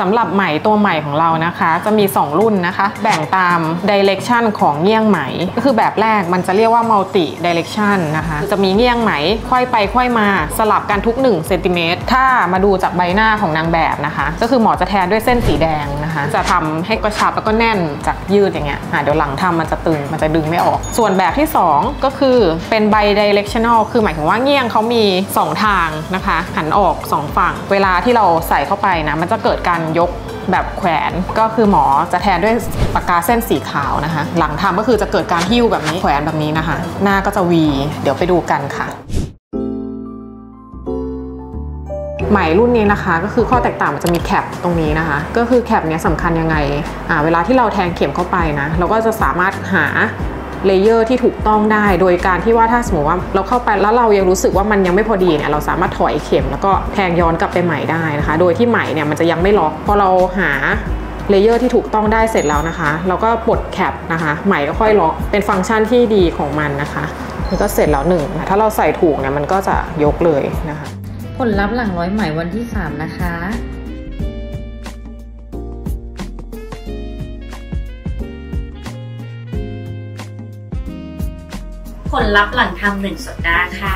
สำหรับไหมตัวใหม่ของเรานะคะ จะมี 2 รุ่นนะคะ แบ่งตาม direction ของเงี้ยงไหม ก็คือแบบแรกมันจะเรียกว่า multi direction นะคะจะมีเงี้ยงไหมค่อยไปค่อยมาสลับกันทุก1เซนติเมตรถ้ามาดูจากใบหน้าของนางแบบนะคะ ก็คือหมอจะแทนด้วยเส้นสีแดงนะคะ จะทำให้กระชับแล้วก็แน่นจากยืดอย่างเงี้ยเดี๋ยวหลังทำมันจะตึงมันจะดึงไม่ออก ส่วนแบบที่ 2 ก็คือเป็น bi directional คือหมายถึงว่าเงี้ยงเขามี 2 ทางนะคะ หันออก 2 ฝั่ง เวลาที่เราใส่เข้าไปนะมันจะเกิดการยกแบบแขวนก็คือหมอจะแทนด้วยปากกาเส้นสีขาวนะคะ หลังทำก็คือจะเกิดการหิ้วแบบนี้แขวนแบบนี้นะคะ หน้าก็จะวี เดี๋ยวไปดูกันค่ะไหม่รุ่นนี้นะคะก็คือข้อแตกต่างมันจะมีแคปตรงนี้นะคะ ก็คือแคปเนี้ยสำคัญยังไงอ่าเวลาที่เราแทงเข็มเข้าไปนะ เราก็จะสามารถหา layer ที่ถูกต้องได้ โดยการที่ว่าถ้าสมมติว่าเราเข้าไปแล้วเรายังรู้สึกว่ามันยังไม่พอดีเนี่ยเราสามารถถอยเข็มแล้วก็แทงย้อนกลับไปใหม่ได้นะคะ โดยที่ไหมเนี่ยมันจะยังไม่ล็อกพอเราหา layer ที่ถูกต้องได้เสร็จแล้วนะคะ เราก็ปลด cap นะคะไหมก็ค่อยล็อกเป็นฟังก์ชันที่ดีของมันนะคะนี่ก็เสร็จแล้วหนึ่งถ้าเราใส่ถูกเนี่ยมันก็จะยกเลยนะคะ ผลลัพธ์หลังร้อยไหมวันที่ 3 นะคะ ผลลัพธ์หลังทำหนึ่งสัปดาห์ค่ะ